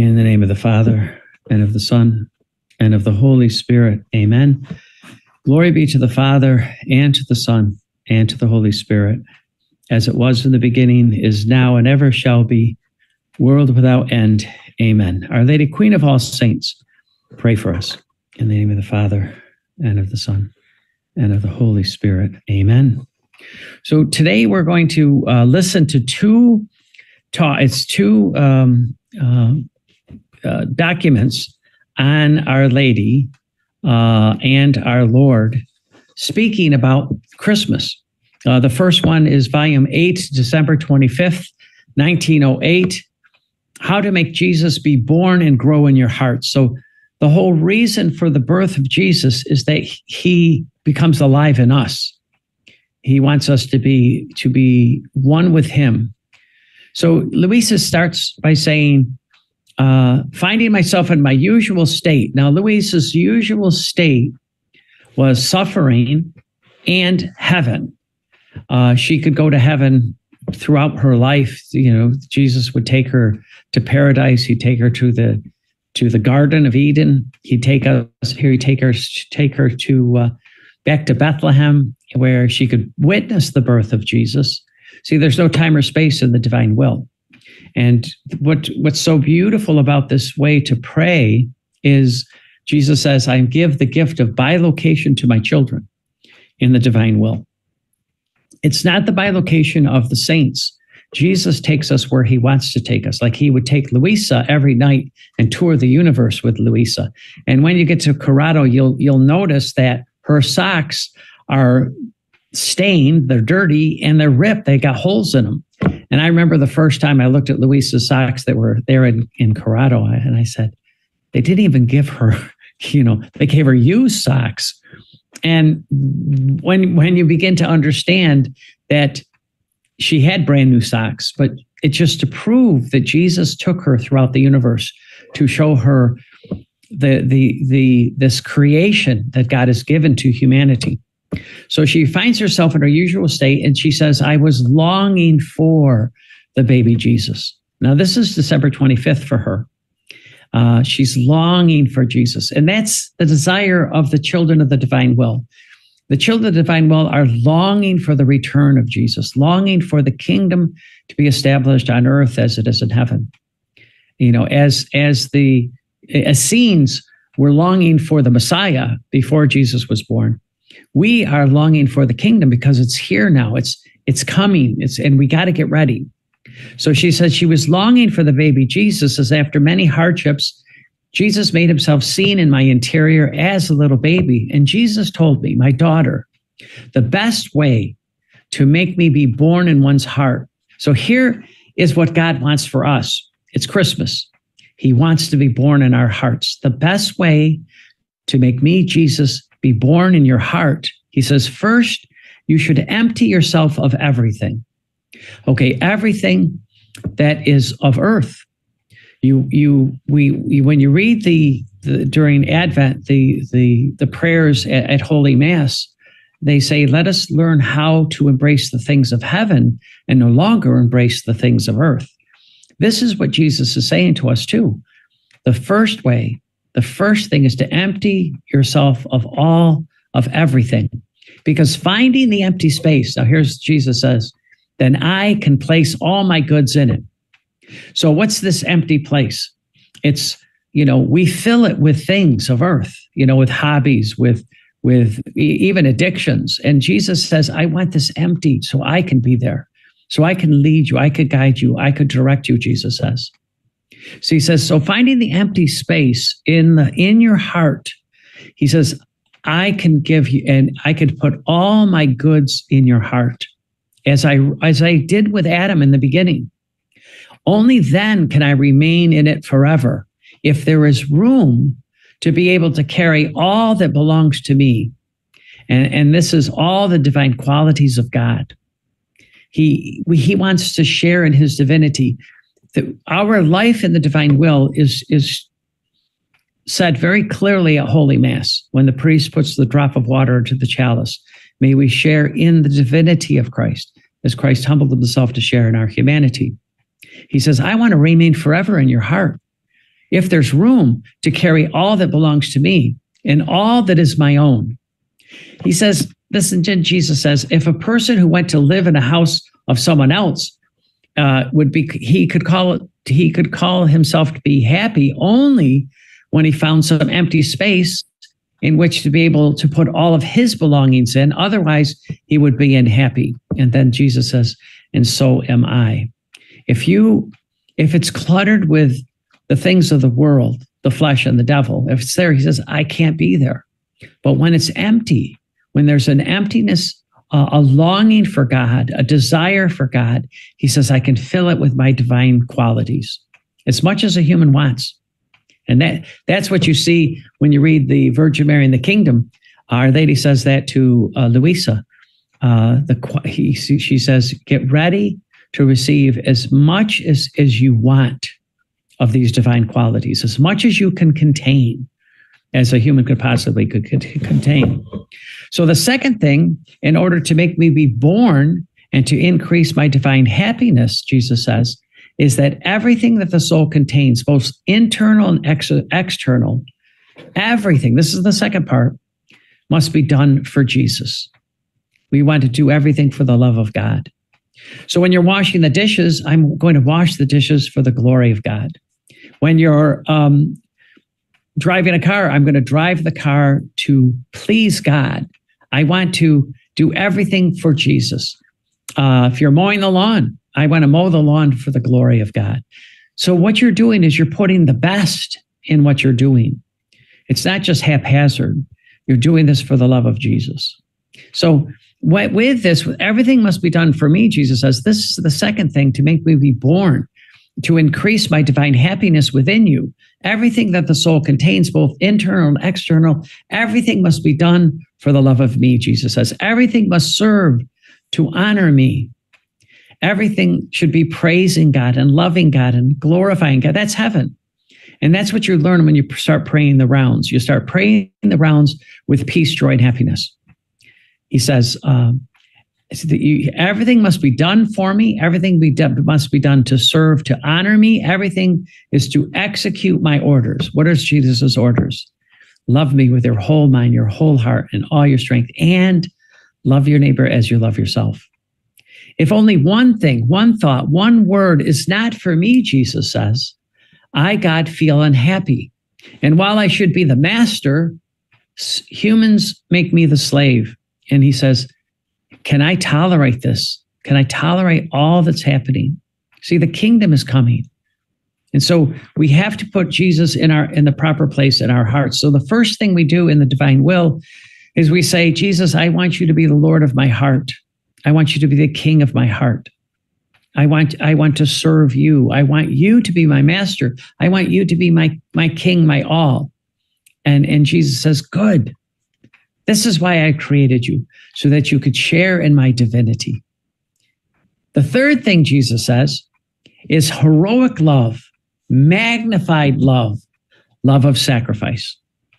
In the name of the Father, and of the Son, and of the Holy Spirit. Amen. Glory be to the Father, and to the Son, and to the Holy Spirit, as it was in the beginning, is now, and ever shall be, world without end. Amen. Our Lady, Queen of all saints, pray for us. In the name of the Father, and of the Son, and of the Holy Spirit. Amen. So today we're going to uh, listen to two ta- it's two um, uh, uh, documents on Our Lady uh, and our Lord speaking about Christmas. Uh, the first one is volume 8, December 25th, 1908. How to make Jesus be born and grow in your heart. So, the whole reason for the birth of Jesus is that he becomes alive in us. He wants us to be to be one with him. So Luisa starts by saying, uh, finding myself in my usual state. Now, Luisa's usual state was suffering and heaven. Uh, she could go to heaven throughout her life. You know, Jesus would take her to paradise. He'd take her to the to the Garden of Eden. He'd take us here. He'd take her take her to uh, back to Bethlehem, where she could witness the birth of Jesus. See, there's no time or space in the divine will. And what what's so beautiful about this way to pray is Jesus says, I give the gift of bilocation to my children in the divine will. It's not the bilocation of the saints. Jesus takes us where he wants to take us. Like he would take Luisa every night and tour the universe with Luisa. And when you get to Corato, you'll you'll notice that her socks are stained, they're dirty, and they're ripped. They got holes in them. And I remember the first time I looked at Luisa's socks that were there in, in Corato, and I said, they didn't even give her, you know, they gave her used socks. And when when you begin to understand that she had brand new socks, but it's just to prove that Jesus took her throughout the universe to show her the the the this creation that God has given to humanity. So she finds herself in her usual state and she says, I was longing for the baby Jesus. Now, this is December 25th for her. Uh, she's longing for Jesus. And that's the desire of the children of the divine will. The children of the divine will are longing for the return of Jesus, longing for the kingdom to be established on earth as it is in heaven. You know, as as the Essenes were longing for the Messiah before Jesus was born we are longing for the kingdom because it's here now. It's it's coming. It's and we got to get ready. So she said she was longing for the baby Jesus as after many hardships, Jesus made himself seen in my interior as a little baby. And Jesus told me, my daughter, the best way to make me be born in one's heart. So here is what God wants for us. It's Christmas. He wants to be born in our hearts. The best way to make me, Jesus, be born in your heart, he says, first, you should empty yourself of everything. Okay, everything that is of earth. You, you, we, we when you read the, the during Advent, the the the prayers at, at Holy Mass, they say, "Let us learn how to embrace the things of heaven and no longer embrace the things of earth." This is what Jesus is saying to us too. The first way the first thing is to empty yourself of all of everything. Because finding the empty space now here's jesus says then i can place all my goods in it. So what's this empty place? It's you know we fill it with things of earth you know with hobbies with with even addictions. And jesus says i want this empty so i can be there so i can lead you i could guide you i could direct you jesus says so he says, so finding the empty space in the in your heart, he says, I can give you and I could put all my goods in your heart as I as I did with Adam in the beginning. Only then can I remain in it forever. If there is room to be able to carry all that belongs to me. And, and this is all the divine qualities of God. He, he wants to share in his divinity that our life in the divine will is is said very clearly at Holy Mass when the priest puts the drop of water into the chalice. May we share in the divinity of Christ as Christ humbled himself to share in our humanity. He says, I want to remain forever in your heart. if there's room to carry all that belongs to me and all that is my own. He says, listen, Jesus says, if a person who went to live in a house of someone else uh, would be, he could call it, he could call himself to be happy only when he found some empty space in which to be able to put all of his belongings in. Otherwise, he would be unhappy. And then Jesus says, and so am I. If you, if it's cluttered with the things of the world, the flesh and the devil, if it's there, he says, I can't be there. But when it's empty, when there's an emptiness, a longing for God, a desire for God, he says, I can fill it with my divine qualities as much as a human wants. And that that's what you see when you read the Virgin Mary in the Kingdom. Our Lady says that to uh, Luisa. Uh, the he, she says, "Get ready to receive as much as as you want of these divine qualities, as much as you can contain, as a human could possibly could, could contain." So the second thing, in order to make me be born and to increase my divine happiness, Jesus says, is that everything that the soul contains, both internal and ex- external, everything, this is the second part, must be done for Jesus. We want to do everything for the love of God. So when you're washing the dishes, I'm going to wash the dishes for the glory of God. When you're um, driving a car, I'm going to drive the car to please God. I want to do everything for Jesus. Uh, if you're mowing the lawn, I want to mow the lawn for the glory of God. So what you're doing is you're putting the best in what you're doing. It's not just haphazard. You're doing this for the love of Jesus. So with this, everything must be done for me, Jesus says. This is the second thing to make me be born, to increase my divine happiness within you. Everything that the soul contains, both internal and external, everything must be done for the love of me, Jesus says. Everything must serve to honor me. Everything should be praising God and loving God and glorifying God. That's heaven. And that's what you learn when you start praying the rounds. You start praying the rounds with peace, joy, and happiness. He says, um, you, everything must be done for me. Everything be done, must be done to serve, to honor me. Everything is to execute my orders. What are Jesus' orders? Love me with your whole mind, your whole heart, and all your strength, and love your neighbor as you love yourself. If only one thing, one thought, one word is not for me, Jesus says, I, God, feel unhappy. And while I should be the master, humans make me the slave. And he says, Can I tolerate this? Can I tolerate all that's happening? See, the kingdom is coming. And so we have to put Jesus in our in the proper place in our hearts. So the first thing we do in the divine will is we say, Jesus, I want you to be the Lord of my heart. I want you to be the king of my heart. I want I want to serve you. I want you to be my master. I want you to be my my king, my all. And and Jesus says, "Good. This is why I created you so that you could share in my divinity." The third thing Jesus says is heroic love, magnified love, love of sacrifice.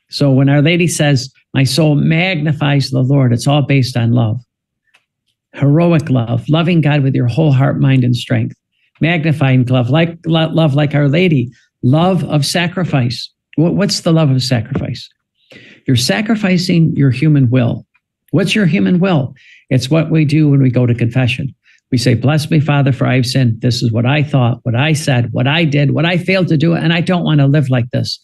So when Our Lady says, "My soul magnifies the Lord," it's all based on love heroic love, loving God with your whole heart, mind, and strength, magnifying love, like love like Our Lady, love of sacrifice. What's the love of sacrifice? You're sacrificing your human will. What's your human will? It's what we do when we go to confession. We say, Bless me, Father, for I've sinned. This is what I thought, what I said, what I did, what I failed to do, and I don't want to live like this.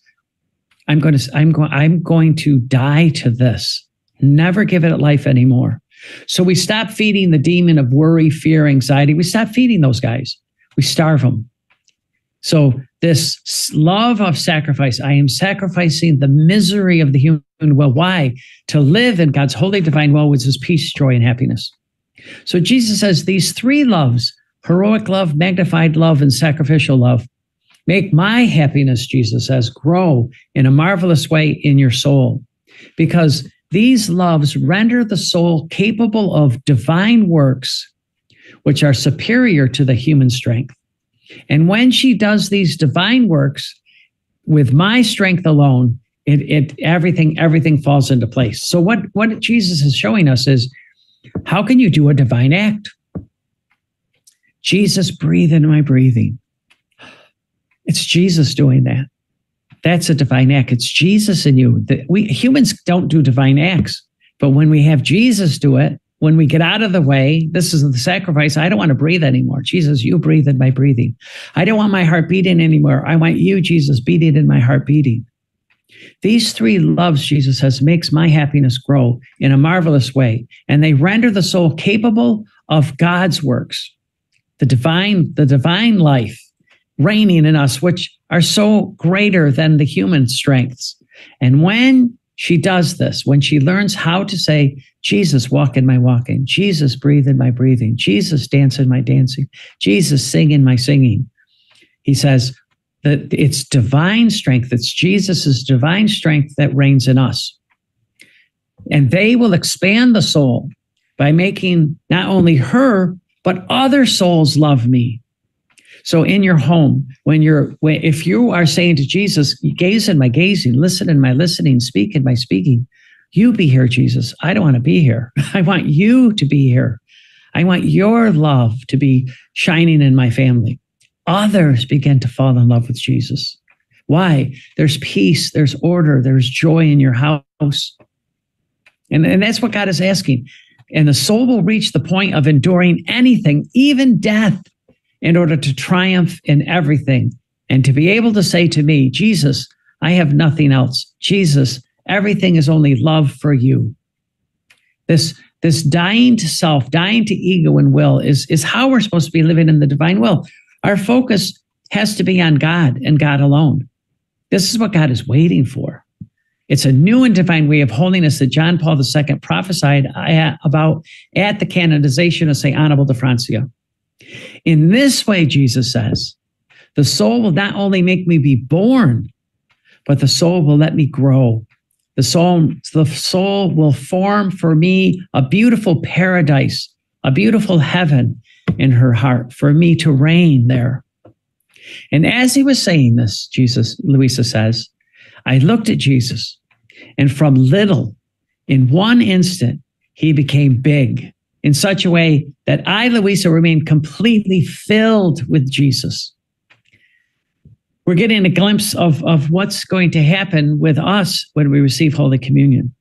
I'm going to, I'm going, I'm going to die to this. Never give it life anymore. So we stop feeding the demon of worry, fear, anxiety. We stop feeding those guys. We starve them. So this love of sacrifice, I am sacrificing the misery of the human will. Why? To live in God's holy divine will, which is peace, joy, and happiness. So Jesus says these three loves, heroic love, magnified love, and sacrificial love, make my happiness, Jesus says, grow in a marvelous way in your soul. Because these loves render the soul capable of divine works, which are superior to the human strength. And when she does these divine works with my strength alone, it, it everything everything falls into place. So what what Jesus is showing us is how can you do a divine act? Jesus, breathe into my breathing. It's Jesus doing that. That's a divine act. It's Jesus in you. The, we humans don't do divine acts, but when we have Jesus do it, when we get out of the way, this is the sacrifice. I don't want to breathe anymore. Jesus, you breathe in my breathing. I don't want my heart beating anymore. I want you, Jesus, beating in my heart beating. These three loves, Jesus says, makes my happiness grow in a marvelous way, and they render the soul capable of God's works, the divine, the divine life reigning in us, which are so greater than the human strengths. And when she does this, when she learns how to say, Jesus, walk in my walking, Jesus, breathe in my breathing, Jesus, dance in my dancing, Jesus, sing in my singing, he says that it's divine strength, it's Jesus's divine strength that reigns in us. And they will expand the soul by making not only her, but other souls love me so in your home, when you're, if you are saying to Jesus, gaze in my gazing, listen in my listening, speak in my speaking, you be here, Jesus. I don't want to be here. I want you to be here. I want your love to be shining in my family. Others begin to fall in love with Jesus. Why? There's peace, there's order, there's joy in your house. And, and that's what God is asking. And the soul will reach the point of enduring anything, even death, in order to triumph in everything and to be able to say to me, Jesus, I have nothing else. Jesus, everything is only love for you. This, this dying to self, dying to ego and will is, is how we're supposed to be living in the divine will. Our focus has to be on God and God alone. This is what God is waiting for. It's a new and divine way of holiness that John Paul II prophesied uh, about at the canonization of St. Annibale de Francia. In this way, Jesus says, the soul will not only make me be born, but the soul will let me grow. The soul, the soul will form for me a beautiful paradise, a beautiful heaven in her heart for me to reign there. And as he was saying this, Jesus, Luisa says, I looked at Jesus, and from little, in one instant, he became big in such a way that I, Luisa, remain completely filled with Jesus. We're getting a glimpse of, of what's going to happen with us when we receive Holy Communion.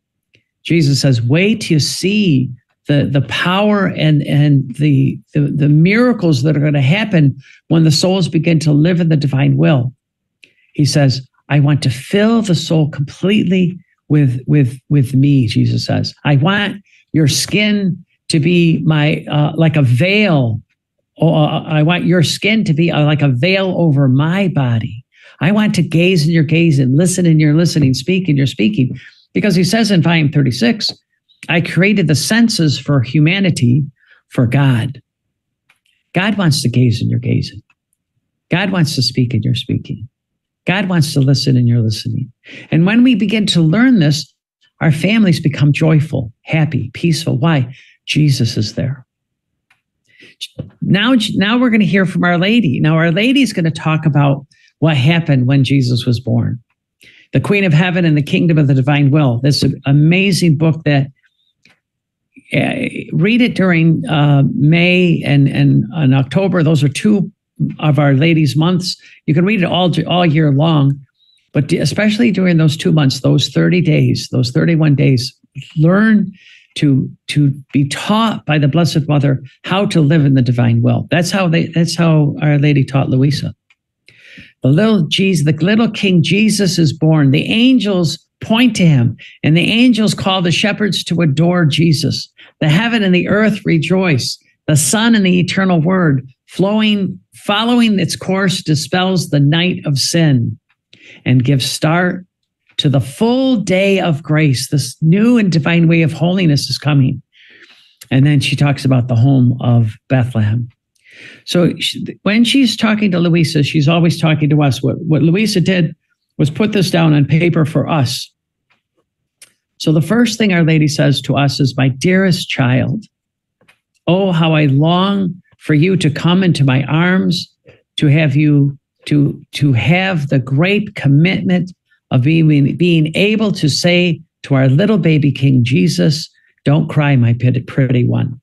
Jesus says, wait to see the, the power and, and the, the, the miracles that are going to happen when the souls begin to live in the divine will. He says, I want to fill the soul completely with, with, with me, Jesus says. I want your skin to be my uh, like a veil. Or uh, I want your skin to be uh, like a veil over my body. I want to gaze in your gaze and listen in your listening, speak in your speaking. Because he says in volume 36, I created the senses for humanity for God. God wants to gaze in your gazing. God wants to speak in your speaking. God wants to listen in your listening. And when we begin to learn this, our families become joyful, happy, peaceful. Why? Jesus is there. Now, now we're going to hear from Our Lady. Now, Our Lady is going to talk about what happened when Jesus was born. The Queen of Heaven and the Kingdom of the Divine Will. This amazing book that uh, read it during uh, May and, and, and October. Those are two of Our Lady's months. You can read it all, all year long, but especially during those two months, those 30 days, those 31 days, learn to to be taught by the Blessed Mother how to live in the divine will. That's how they. That's how Our Lady taught Luisa. The little Jesus, the little King Jesus is born. The angels point to him, and the angels call the shepherds to adore Jesus. The heaven and the earth rejoice. The Son and the eternal Word, flowing, following its course, dispels the night of sin and gives start to the full day of grace. This new and divine way of holiness is coming. And then she talks about the home of Bethlehem. So she, when she's talking to Luisa, she's always talking to us. What, what Luisa did was put this down on paper for us. So the first thing Our Lady says to us is, My dearest child, oh, how I long for you to come into my arms, to have you, to, to have the great commitment of being, being able to say to our little baby King Jesus, Don't cry, my pretty one.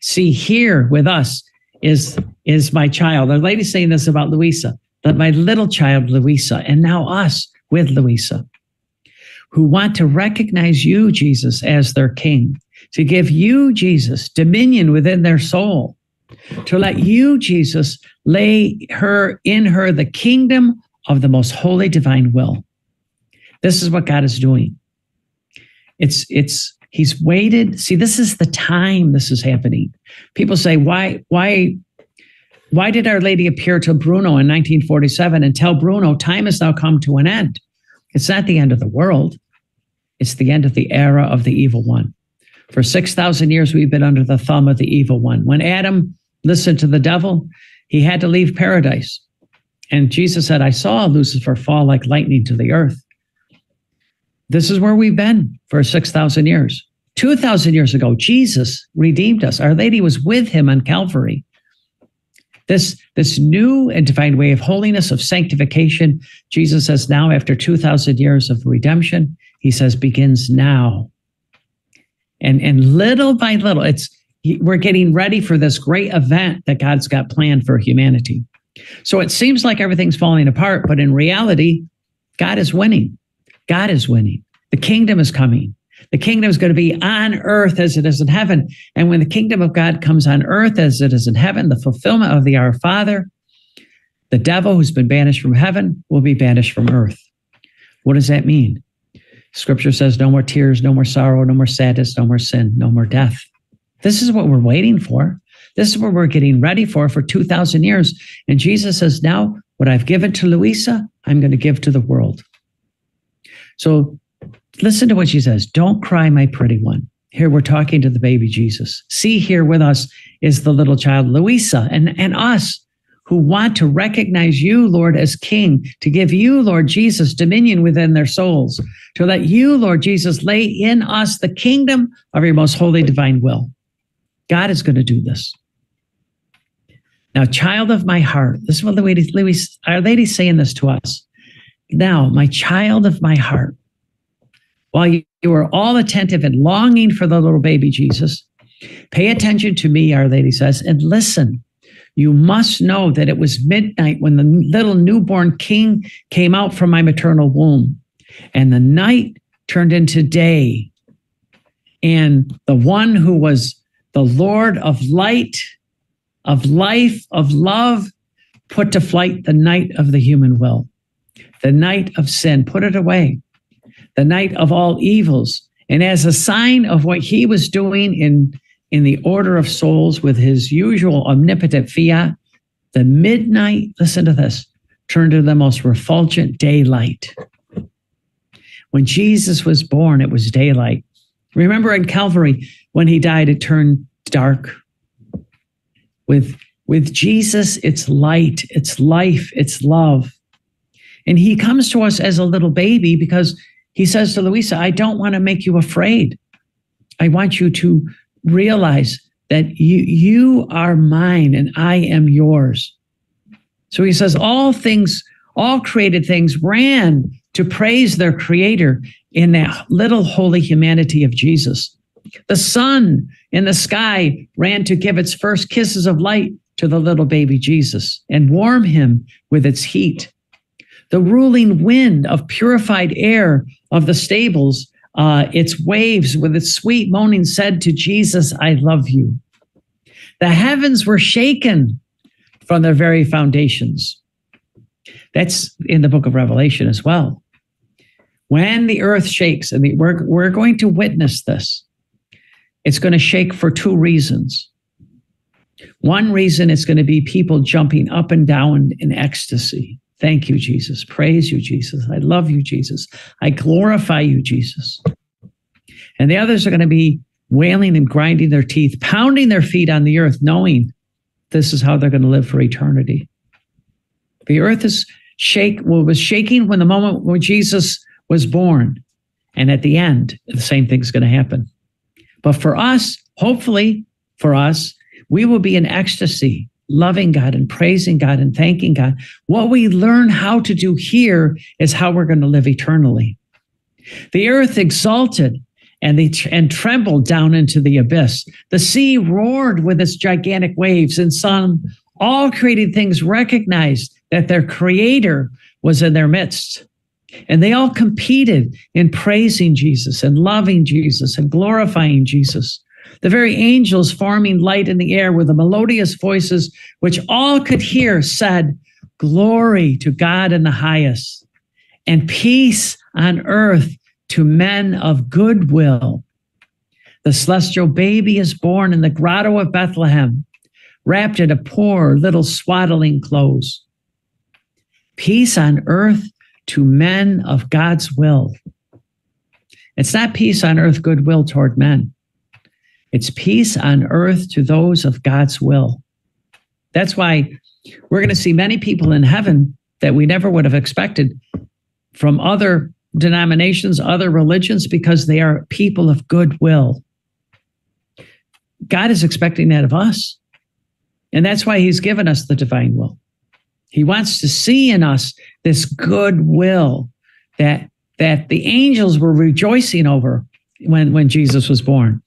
See, here with us is, is my child. Our lady's saying this about Luisa. that my little child, Luisa, and now us with Luisa, who want to recognize you, Jesus, as their king, to give you, Jesus, dominion within their soul, to let you, Jesus, lay her in her the kingdom of the most holy divine will. This is what God is doing. It's it's he's waited. See, this is the time this is happening. People say, why, why, why did Our Lady appear to Bruno in 1947 and tell Bruno time has now come to an end? It's not the end of the world. It's the end of the era of the evil one. For 6,000 years, we've been under the thumb of the evil one. When Adam listened to the devil, he had to leave paradise. And Jesus said, I saw Lucifer fall like lightning to the earth. This is where we've been for 6,000 years. 2,000 years ago, Jesus redeemed us. Our Lady was with him on Calvary. This, this new and divine way of holiness, of sanctification, Jesus says now, after 2,000 years of redemption, he says begins now. And, and little by little, it's we're getting ready for this great event that God's got planned for humanity. So it seems like everything's falling apart, but in reality, God is winning. God is winning. The kingdom is coming. The kingdom is going to be on earth as it is in heaven. And when the kingdom of God comes on earth as it is in heaven, the fulfillment of the Our Father, the devil who's been banished from heaven will be banished from earth. What does that mean? Scripture says no more tears, no more sorrow, no more sadness, no more sin, no more death. This is what we're waiting for. This is what we're getting ready for for 2,000 years. And Jesus says, now what I've given to Luisa, I'm going to give to the world. So listen to what she says. Don't cry, my pretty one. Here we're talking to the baby Jesus. See here with us is the little child Luisa and, and us who want to recognize you, Lord, as King, to give you, Lord Jesus, dominion within their souls, to let you, Lord Jesus, lay in us the kingdom of your most holy divine will. God is going to do this. Now, child of my heart, this is what the lady, our lady's saying this to us. Now, my child of my heart, while you, you are all attentive and longing for the little baby Jesus, pay attention to me, Our Lady says, and listen. You must know that it was midnight when the little newborn king came out from my maternal womb, and the night turned into day. And the one who was the Lord of light, of life, of love, put to flight the night of the human will the night of sin, put it away, the night of all evils. And as a sign of what he was doing in, in the order of souls with his usual omnipotent fiat, the midnight, listen to this, turned to the most refulgent daylight. When Jesus was born, it was daylight. Remember in Calvary, when he died, it turned dark. With, with Jesus, it's light, it's life, it's love. And he comes to us as a little baby because he says to Luisa, I don't want to make you afraid. I want you to realize that you, you are mine and I am yours. So he says, all things, all created things ran to praise their creator in that little holy humanity of Jesus. The sun in the sky ran to give its first kisses of light to the little baby Jesus and warm him with its heat the ruling wind of purified air of the stables, uh, its waves with its sweet moaning said to Jesus, I love you. The heavens were shaken from their very foundations. That's in the book of Revelation as well. When the earth shakes, and we're, we're going to witness this, it's going to shake for two reasons. One reason it's going to be people jumping up and down in ecstasy. Thank you, Jesus. Praise you, Jesus. I love you, Jesus. I glorify you, Jesus. And the others are going to be wailing and grinding their teeth, pounding their feet on the earth, knowing this is how they're going to live for eternity. The earth is shake well, was shaking when the moment when Jesus was born. And at the end, the same thing's going to happen. But for us, hopefully for us, we will be in ecstasy loving God and praising God and thanking God. What we learn how to do here is how we're going to live eternally. The earth exalted and and trembled down into the abyss. The sea roared with its gigantic waves, and some all created things recognized that their creator was in their midst. And they all competed in praising Jesus and loving Jesus and glorifying Jesus. The very angels forming light in the air with the melodious voices, which all could hear, said, Glory to God in the highest, and peace on earth to men of good will. The celestial baby is born in the grotto of Bethlehem, wrapped in a poor little swaddling clothes. Peace on earth to men of God's will. It's not peace on earth, goodwill toward men. It's peace on earth to those of God's will. That's why we're going to see many people in heaven that we never would have expected from other denominations, other religions, because they are people of goodwill. God is expecting that of us. And that's why he's given us the divine will. He wants to see in us this goodwill that that the angels were rejoicing over when when Jesus was born.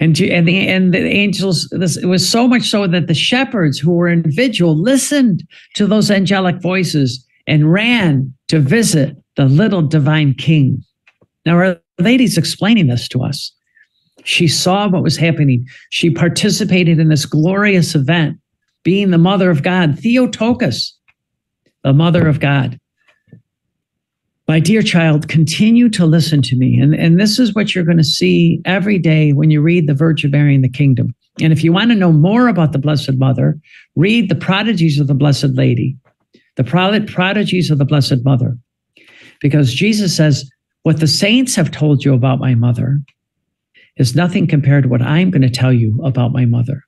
And, and the and the angels this it was so much so that the shepherds who were in vigil listened to those angelic voices and ran to visit the little divine king. Now our lady's explaining this to us. She saw what was happening. She participated in this glorious event being the mother of God, Theotokos, the mother of God. My dear child, continue to listen to me. And, and this is what you're going to see every day when you read the Virgin Mary in the Kingdom. And if you want to know more about the Blessed Mother, read the Prodigies of the Blessed Lady, the Prodigies of the Blessed Mother. Because Jesus says, What the saints have told you about my mother is nothing compared to what I'm going to tell you about my mother.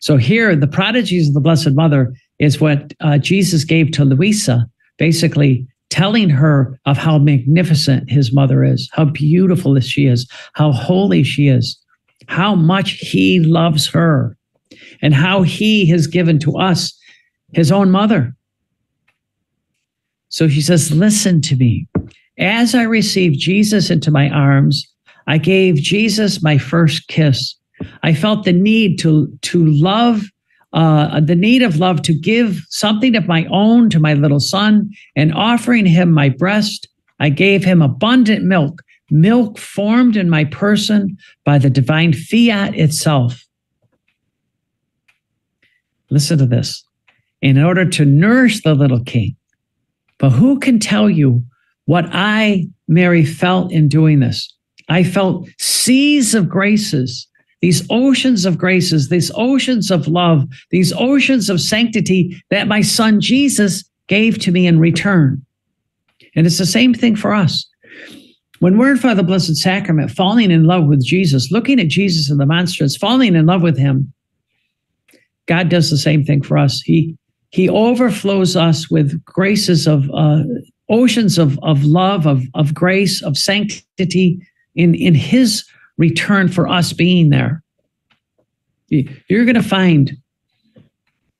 So here, the prodigies of the Blessed Mother is what uh, Jesus gave to Luisa, basically telling her of how magnificent his mother is, how beautiful she is, how holy she is, how much he loves her, and how he has given to us his own mother. So she says, Listen to me. As I received Jesus into my arms, I gave Jesus my first kiss. I felt the need to to love, uh, the need of love to give something of my own to my little son, and offering him my breast, I gave him abundant milk, milk formed in my person by the divine fiat itself. Listen to this. In order to nourish the little king, but who can tell you what I, Mary, felt in doing this? I felt seas of graces these oceans of graces, these oceans of love, these oceans of sanctity that my son Jesus gave to me in return. And it's the same thing for us. When we're in front of the Blessed Sacrament, falling in love with Jesus, looking at Jesus in the monstrance, falling in love with him, God does the same thing for us. He he overflows us with graces of uh, oceans of, of love, of, of grace, of sanctity in, in his return for us being there. You're going to find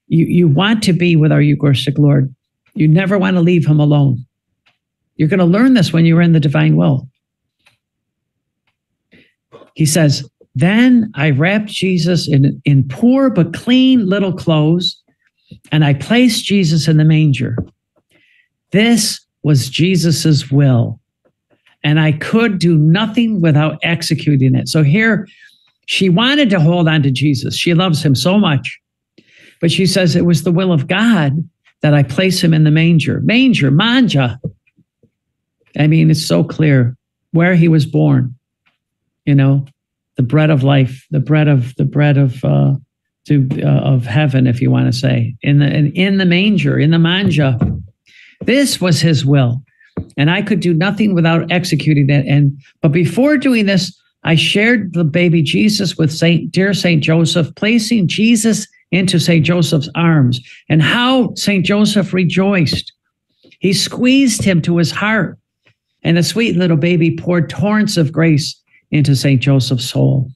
you, you want to be with our Eucharistic Lord. You never want to leave him alone. You're going to learn this when you're in the divine will. He says, Then I wrapped Jesus in, in poor but clean little clothes, and I placed Jesus in the manger. This was Jesus's will and I could do nothing without executing it. So here, she wanted to hold on to Jesus. She loves him so much. But she says it was the will of God that I place him in the manger. Manger, mangia. I mean, it's so clear where he was born. You know, the bread of life, the bread of the bread of uh, to uh, of heaven, if you want to say, in the in, in the manger, in the mangia. This was his will and I could do nothing without executing it. And but before doing this, I shared the baby Jesus with Saint dear Saint Joseph, placing Jesus into Saint Joseph's arms, and how Saint Joseph rejoiced. He squeezed him to his heart, and the sweet little baby poured torrents of grace into Saint Joseph's soul.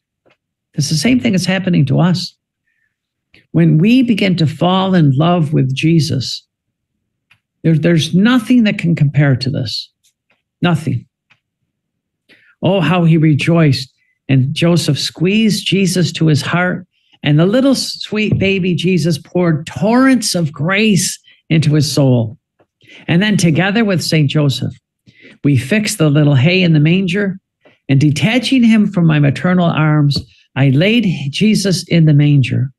It's the same thing that's happening to us. When we begin to fall in love with Jesus, there, there's nothing that can compare to this. Nothing. Oh, how he rejoiced. And Joseph squeezed Jesus to his heart And the little sweet baby Jesus poured torrents of grace into his soul. And then, together with St. Joseph, we fixed the little hay in the manger, and detaching him from my maternal arms, I laid Jesus in the manger.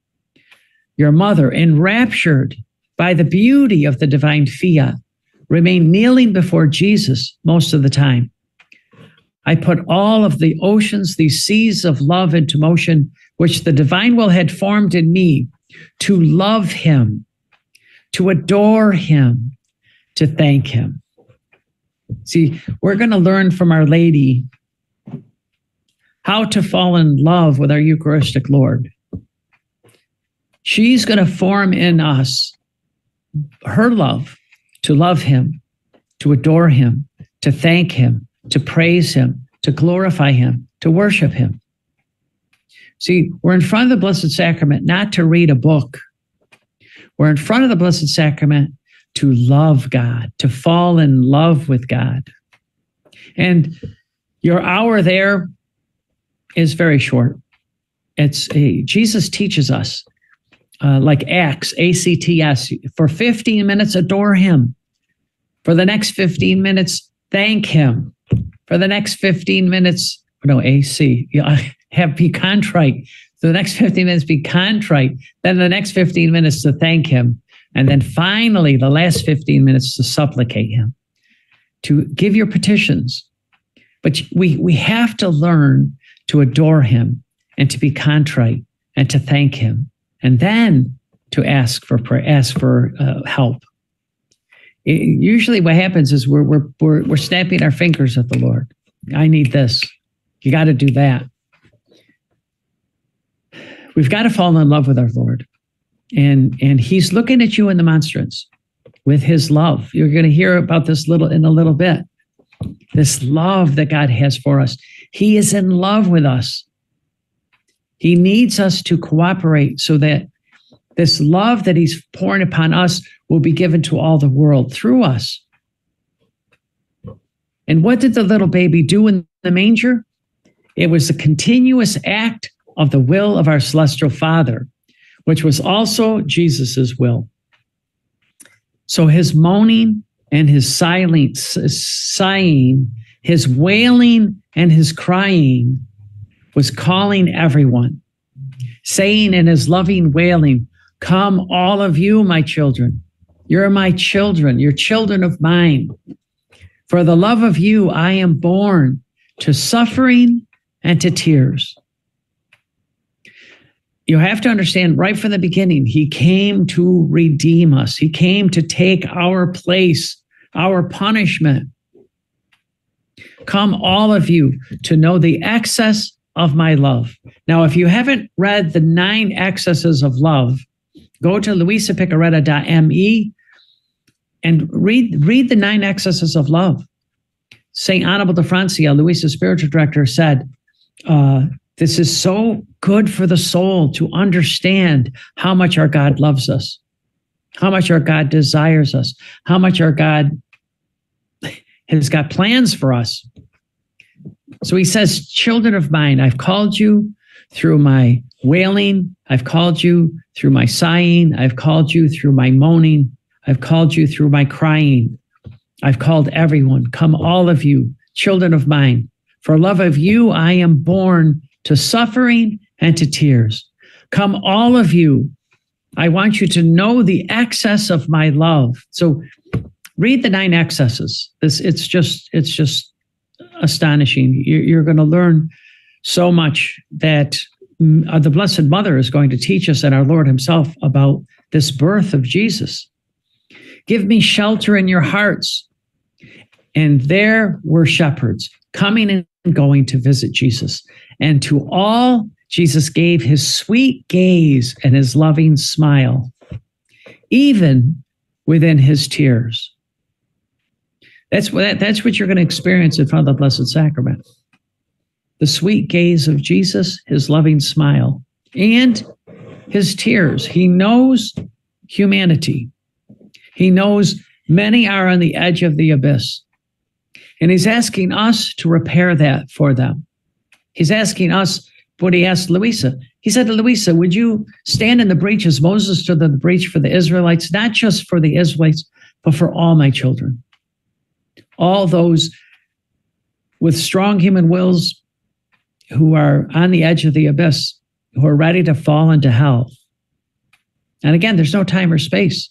Your mother, enraptured by the beauty of the divine fiat, remain kneeling before Jesus most of the time. I put all of the oceans, these seas of love into motion, which the divine will had formed in me to love him, to adore him, to thank him. See, we're going to learn from Our Lady how to fall in love with our Eucharistic Lord. She's going to form in us her love to love him, to adore him, to thank him, to praise him, to glorify him, to worship him. See, we're in front of the Blessed Sacrament not to read a book. We're in front of the Blessed Sacrament to love God, to fall in love with God. And your hour there is very short. It's a, Jesus teaches us, uh, like Acts, A C T S, for 15 minutes, adore Him. For the next 15 minutes, thank Him. For the next 15 minutes, no, AC, have be contrite. So the next 15 minutes, be contrite. Then the next 15 minutes to thank Him. And then finally, the last 15 minutes to supplicate Him, to give your petitions. But we, we have to learn to adore him and to be contrite and to thank him and then to ask for prayer, ask for uh, help. It, usually what happens is we're, we're, we're, we're snapping our fingers at the Lord. I need this. You got to do that. We've got to fall in love with our Lord. And, and he's looking at you in the monstrance with his love. You're going to hear about this little in a little bit. This love that God has for us. He is in love with us. He needs us to cooperate so that this love that he's pouring upon us will be given to all the world through us. And what did the little baby do in the manger? It was a continuous act of the will of our celestial Father, which was also Jesus's will. So his moaning and his silence, sighing, his wailing and his crying was calling everyone, saying in his loving wailing, Come, all of you, my children. You're my children. You're children of mine. For the love of you, I am born to suffering and to tears. You have to understand right from the beginning, he came to redeem us. He came to take our place, our punishment. Come, all of you, to know the excess of my love. Now, if you haven't read the nine excesses of love, go to luisapiccarreta.me and read, read the nine excesses of love. St. Annibale de Francia, Luisa's spiritual director, said, uh, This is so good for the soul to understand how much our God loves us, how much our God desires us, how much our God has got plans for us. So he says, Children of mine, I've called you through my wailing. I've called you through my sighing. I've called you through my moaning. I've called you through my crying. I've called everyone. Come, all of you, children of mine. For love of you, I am born to suffering and to tears. Come, all of you. I want you to know the excess of my love. So read the nine excesses. This it's just it's just astonishing. You're, you're going to learn so much that mm, uh, the Blessed Mother is going to teach us and our Lord Himself about this birth of Jesus. Give me shelter in your hearts. And there were shepherds coming and going to visit Jesus. And to all, Jesus gave his sweet gaze and his loving smile, even within his tears. That's what that's what you're going to experience in front of the Blessed Sacrament. The sweet gaze of Jesus, his loving smile, and his tears. He knows humanity. He knows many are on the edge of the abyss. And he's asking us to repair that for them. He's asking us what he asked Luisa. He said to Luisa, Would you stand in the breach as Moses stood in the breach for the Israelites, not just for the Israelites, but for all my children? All those with strong human wills who are on the edge of the abyss, who are ready to fall into hell. And again, there's no time or space.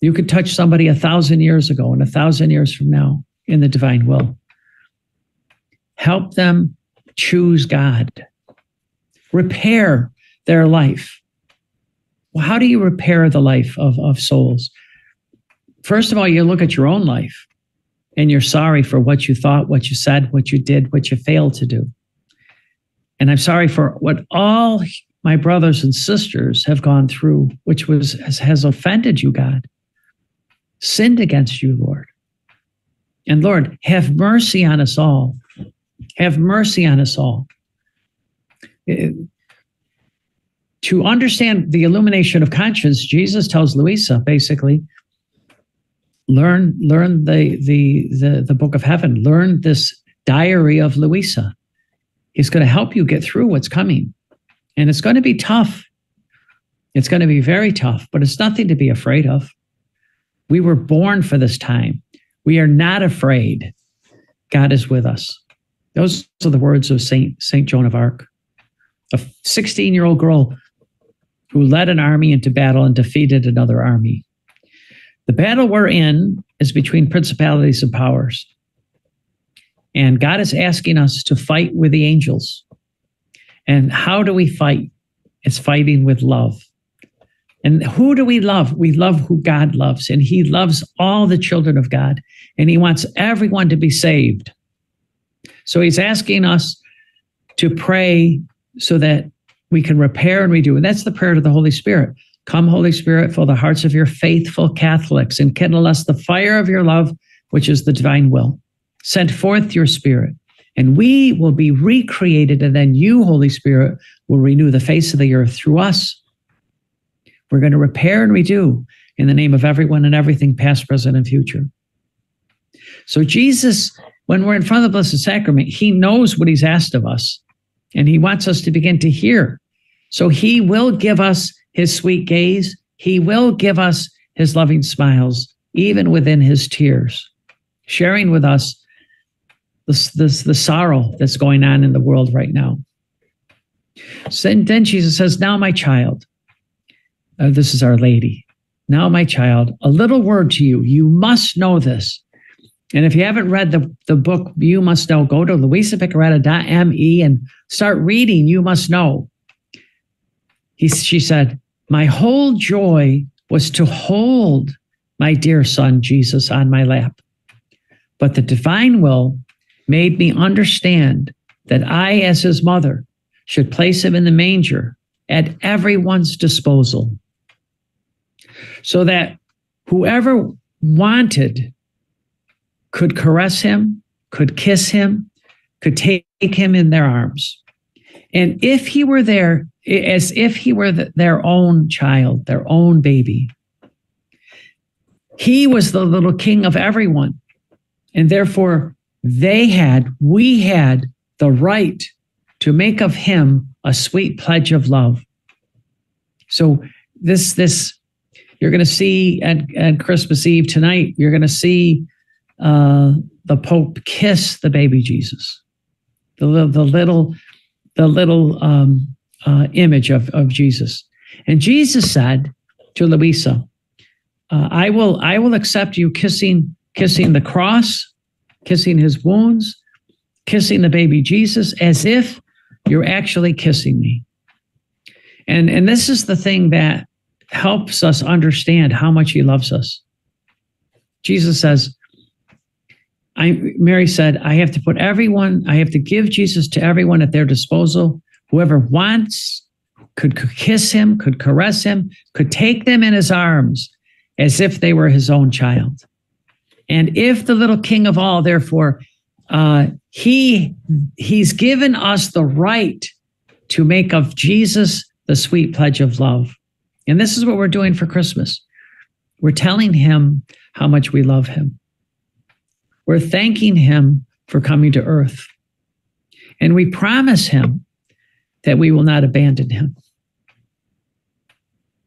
You could touch somebody a thousand years ago and a thousand years from now in the divine will. Help them choose God. Repair their life. Well, how do you repair the life of, of souls? First of all, you look at your own life and you're sorry for what you thought, what you said, what you did, what you failed to do. And I'm sorry for what all my brothers and sisters have gone through, which was has, has offended you, God, sinned against you, Lord. And Lord, have mercy on us all. Have mercy on us all. It, to understand the illumination of conscience, Jesus tells Luisa basically, learn learn the the the, the book of heaven, learn this diary of Luisa. He's going to help you get through what's coming. And it's going to be tough. It's going to be very tough, but it's nothing to be afraid of. We were born for this time. We are not afraid. God is with us. Those are the words of Saint Saint Joan of Arc, a 16-year-old girl who led an army into battle and defeated another army. The battle we're in is between principalities and powers. And God is asking us to fight with the angels. And how do we fight? It's fighting with love. And who do we love? We love who God loves, and He loves all the children of God, and He wants everyone to be saved. So He's asking us to pray so that we can repair and redo. And that's the prayer to the Holy Spirit. Come, Holy Spirit, fill the hearts of your faithful Catholics and kindle us the fire of your love, which is the divine will. Send forth your Spirit, and we will be recreated. And then you, Holy Spirit, will renew the face of the earth through us. We're going to repair and redo in the name of everyone and everything, past, present, and future. So, Jesus, when we're in front of the Blessed Sacrament, he knows what he's asked of us, and he wants us to begin to hear. So, he will give us his sweet gaze, he will give us his loving smiles, even within his tears, sharing with us this, this, the sorrow that's going on in the world right now. So then Jesus says, Now, my child, uh, this is Our Lady. Now, my child, a little word to you. You must know this. And if you haven't read the, the book, You Must Know, go to luisapiccarreta.me and start reading You Must Know. He, she said, My whole joy was to hold my dear son Jesus on my lap. But the divine will made me understand that I, as his mother, should place him in the manger at everyone's disposal so that whoever wanted could caress him, could kiss him, could take him in their arms. And if he were there, as if he were the, their own child, their own baby, he was the little king of everyone. And therefore, they had, we had the right to make of him a sweet pledge of love. So this, this, you're going to see at, at Christmas Eve tonight, you're going to see uh, the Pope kiss the baby Jesus, the, the little, the little um, uh, image of, of Jesus. And Jesus said to Luisa, uh, I will, I will accept you kissing, kissing the cross kissing his wounds, kissing the baby Jesus as if you're actually kissing me. And, and this is the thing that helps us understand how much he loves us. Jesus says, I, Mary said, I have to put everyone, I have to give Jesus to everyone at their disposal. Whoever wants could kiss him, could caress him, could take them in his arms as if they were his own child. And if the little king of all, therefore, uh, he he's given us the right to make of Jesus the sweet pledge of love. And this is what we're doing for Christmas. We're telling him how much we love him. We're thanking him for coming to earth. And we promise him that we will not abandon him.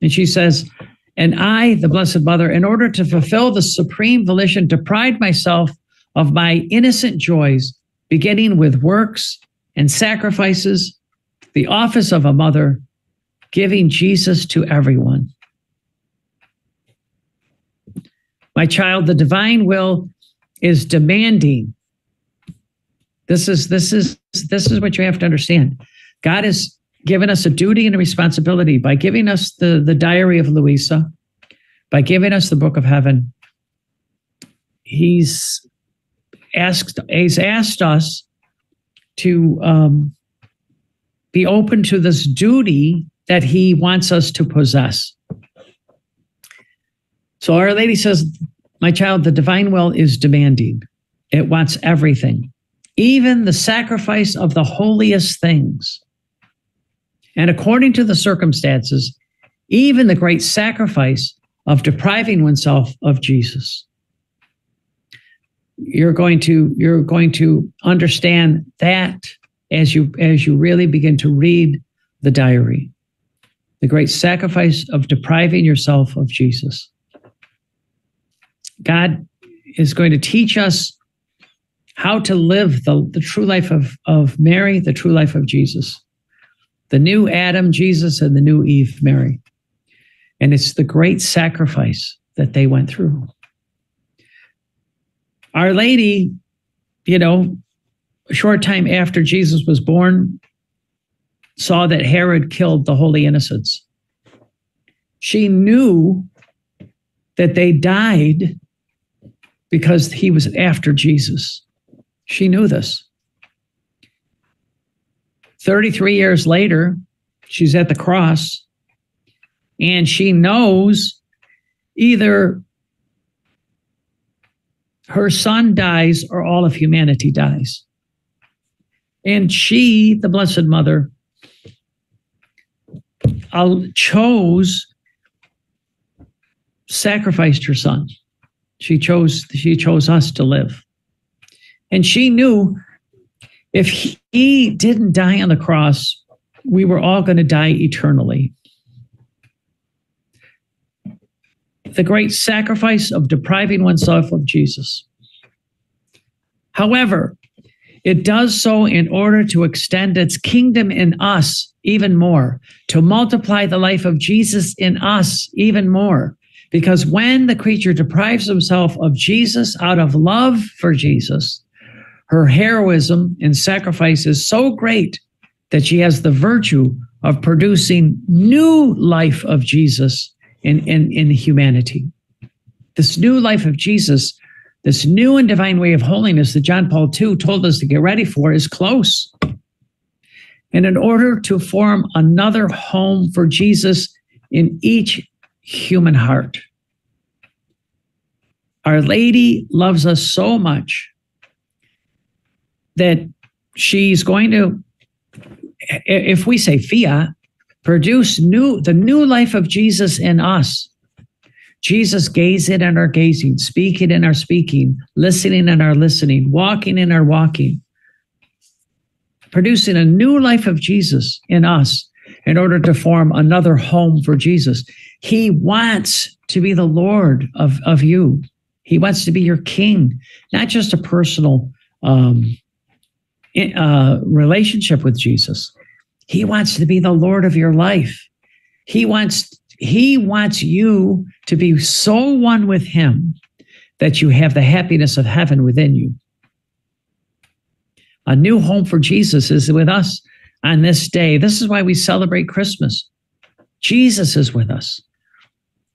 And she says, And I, the Blessed Mother, in order to fulfill the supreme volition to pride myself of my innocent joys, beginning with works and sacrifices, the office of a mother, giving Jesus to everyone. My child, the divine will is demanding. This is this is this is what you have to understand. God has given us a duty and a responsibility by giving us the, the diary of Luisa, by giving us the book of heaven. He's asked he's asked us to um, be open to this duty that he wants us to possess. So Our Lady says, My child, the divine will is demanding, it wants everything, even the sacrifice of the holiest things. And according to the circumstances, even the great sacrifice of depriving oneself of Jesus. You're going to you're going to understand that as you as you really begin to read the diary. The great sacrifice of depriving yourself of Jesus. God is going to teach us how to live the, the true life of, of Mary, the true life of Jesus. The new Adam, Jesus, and the new Eve, Mary. And it's the great sacrifice that they went through. Our Lady, you know, a short time after Jesus was born, saw that Herod killed the holy innocents. She knew that they died because he was after Jesus. She knew this. 33 years later, she's at the cross and she knows either her son dies or all of humanity dies. And she, the Blessed Mother, uh, chose, sacrificed her son. She chose she chose us to live. And she knew if he didn't die on the cross, we were all going to die eternally. The great sacrifice of depriving oneself of Jesus. However, it does so in order to extend its kingdom in us even more, to multiply the life of Jesus in us even more. Because when the creature deprives himself of Jesus out of love for Jesus, her heroism and sacrifice is so great that she has the virtue of producing new life of Jesus in, in, in humanity. This new life of Jesus, this new and divine way of holiness that John Paul II told us to get ready for is close. And in order to form another home for Jesus in each human heart. Our Lady loves us so much that she's going to, if we say fiat, produce new the new life of Jesus in us. Jesus gazing in our gazing, speaking in our speaking, listening in our listening, walking in our walking, producing a new life of Jesus in us in order to form another home for Jesus. He wants to be the Lord of, of you. He wants to be your king, not just a personal um, uh, relationship with Jesus. He wants to be the Lord of your life. He wants he wants you to be so one with him that you have the happiness of heaven within you. A new home for Jesus is with us on this day. This is why we celebrate Christmas. Jesus is with us.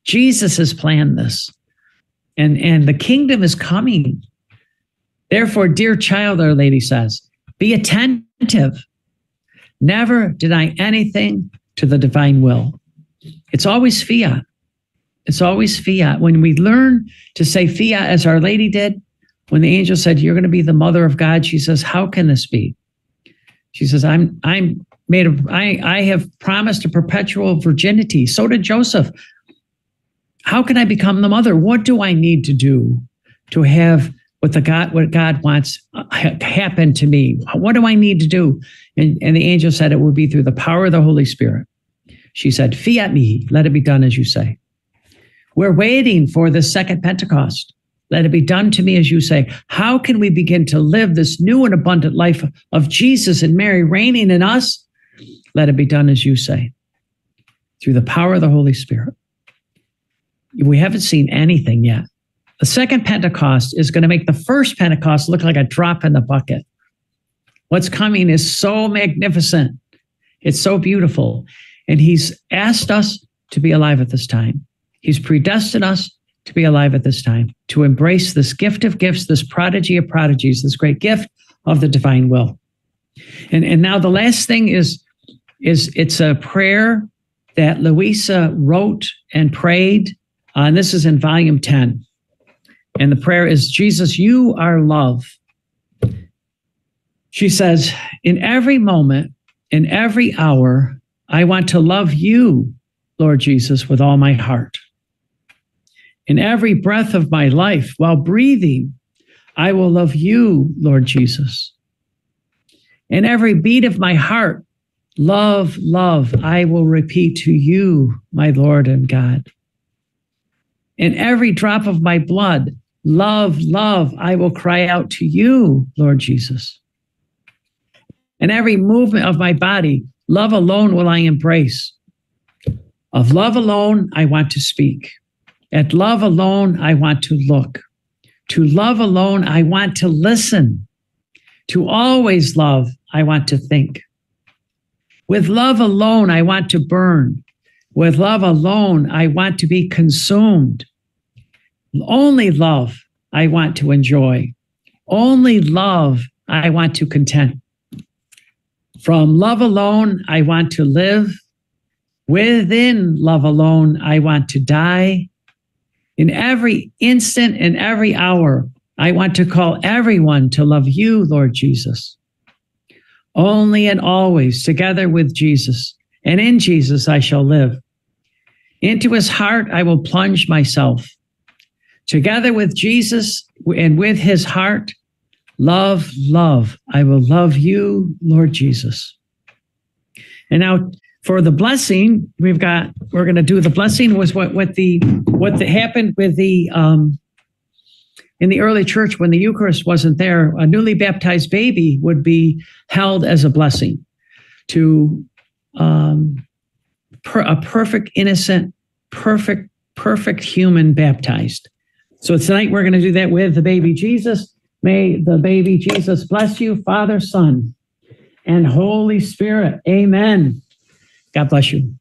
Jesus has planned this. And, and the kingdom is coming. Therefore, dear child, Our Lady says, be attentive. Never deny anything to the divine will. It's always fiat. It's always fiat. When we learn to say fiat as Our Lady did, when the angel said, You're going to be the mother of God, she says, How can this be? She says, I'm I'm made of I, I have promised a perpetual virginity. So did Joseph. How can I become the mother? What do I need to do to have what the God what God wants uh, happen to me? What do I need to do? And, and the angel said it would be through the power of the Holy Spirit. She said, Fiat me, let it be done as you say. We're waiting for the second Pentecost. Let it be done to me as you say. How can we begin to live this new and abundant life of Jesus and Mary reigning in us? Let it be done as you say, through the power of the Holy Spirit. We haven't seen anything yet. The second Pentecost is going to make the first Pentecost look like a drop in the bucket. What's coming is so magnificent. It's so beautiful. And he's asked us to be alive at this time. He's predestined us to be alive at this time, to embrace this gift of gifts, this prodigy of prodigies, this great gift of the divine will. And, and now the last thing is, is it's a prayer that Luisa wrote and prayed. Uh, and this is in volume 10. And the prayer is Jesus, you are love. She says, in every moment, in every hour, I want to love you, Lord Jesus, with all my heart. In every breath of my life, while breathing, I will love you, Lord Jesus. In every beat of my heart, love, love, I will repeat to you, my Lord and God. In every drop of my blood, love, love, I will cry out to you, Lord Jesus. In every movement of my body, love alone will I embrace. Of love alone, I want to speak. At love alone, I want to look. To love alone, I want to listen. To always love, I want to think. With love alone, I want to burn. With love alone, I want to be consumed. Only love I want to enjoy. Only love I want to content. From love alone, I want to live. Within love alone, I want to die. In every instant and every hour, I want to call everyone to love you, Lord Jesus. Only and always together with Jesus, and in Jesus I shall live. Into his heart I will plunge myself. Together with Jesus and with his heart, love, love, I will love you, Lord Jesus. And now for the blessing, we've got, we're going to do the blessing was what, what the, what the, happened with the, um, in the early church when the Eucharist wasn't there, a newly baptized baby would be held as a blessing to um, per, a perfect, innocent, perfect, perfect human baptized. So tonight we're going to do that with the baby Jesus. May the baby Jesus bless you, Father, Son, and Holy Spirit. Amen. God bless you.